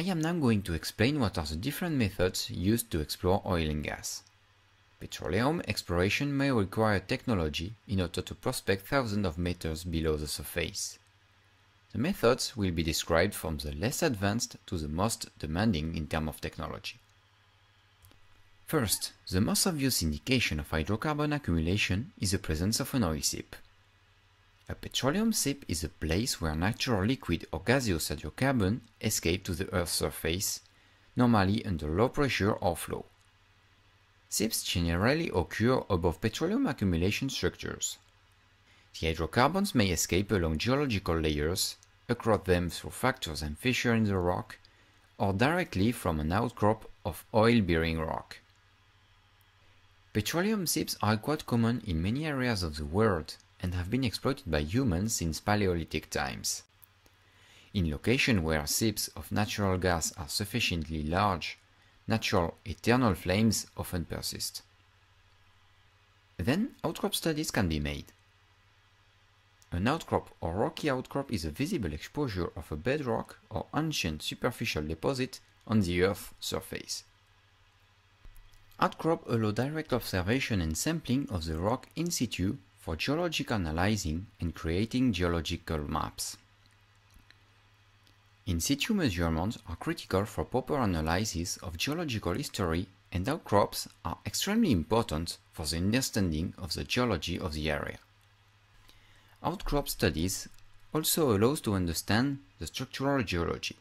I am now going to explain what are the different methods used to explore oil and gas. Petroleum exploration may require technology in order to prospect thousands of meters below the surface. The methods will be described from the less advanced to the most demanding in terms of technology. First, the most obvious indication of hydrocarbon accumulation is the presence of an oil seep. A petroleum seep is a place where natural liquid or gaseous hydrocarbon escape to the Earth's surface, normally under low pressure or flow. Seeps generally occur above petroleum accumulation structures. The hydrocarbons may escape along geological layers, across them through fractures and fissures in the rock, or directly from an outcrop of oil-bearing rock. Petroleum seeps are quite common in many areas of the world and have been exploited by humans since Paleolithic times. In locations where seeps of natural gas are sufficiently large, natural eternal flames often persist. Then outcrop studies can be made. An outcrop or rocky outcrop is a visible exposure of a bedrock or ancient superficial deposit on the Earth's surface. Outcrop allow direct observation and sampling of the rock in situ for geologic analyzing and creating geological maps. In situ measurements are critical for proper analysis of geological history and outcrops are extremely important for the understanding of the geology of the area. Outcrop studies also allows to understand the structural geology,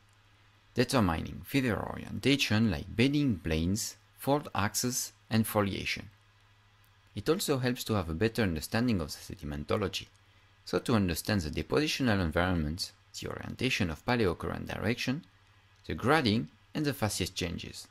determining feather orientation like bedding planes, fault axes, and foliation. It also helps to have a better understanding of the sedimentology, so to understand the depositional environments, the orientation of paleocurrent direction, the grading, and the facies changes.